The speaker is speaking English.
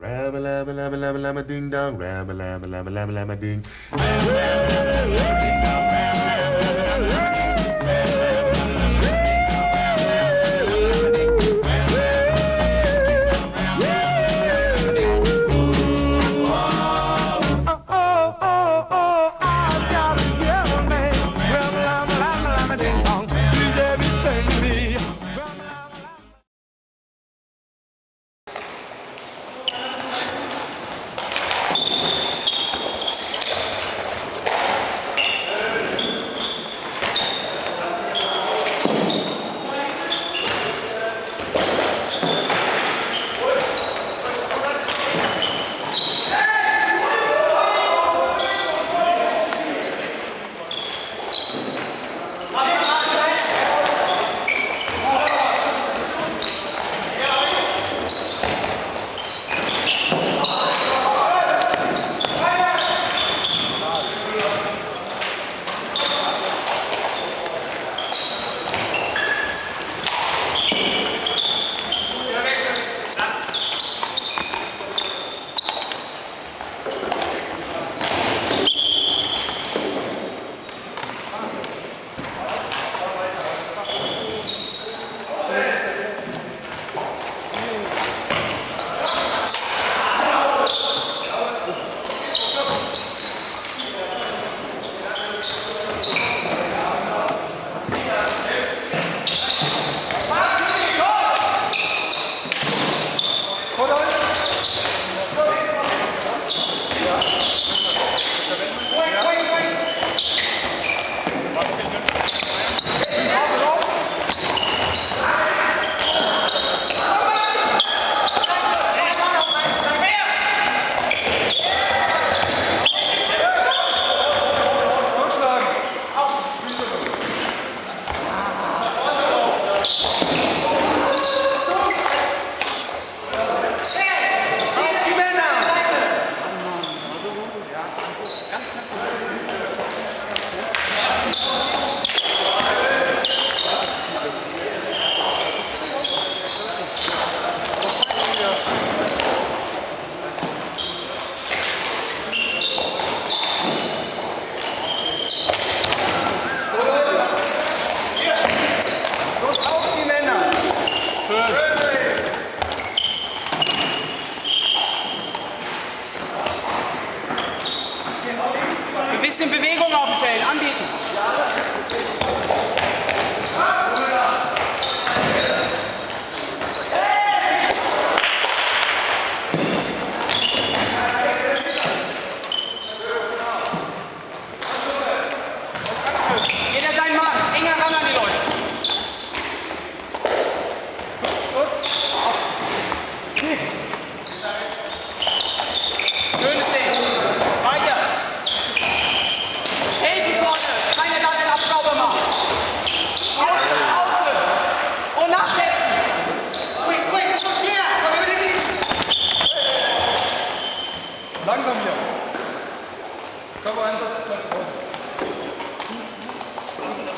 Rabba labba labba labba labba ding dong. Rabba labba labba labba labba ding. Ein Gracias.